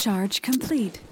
Charge complete.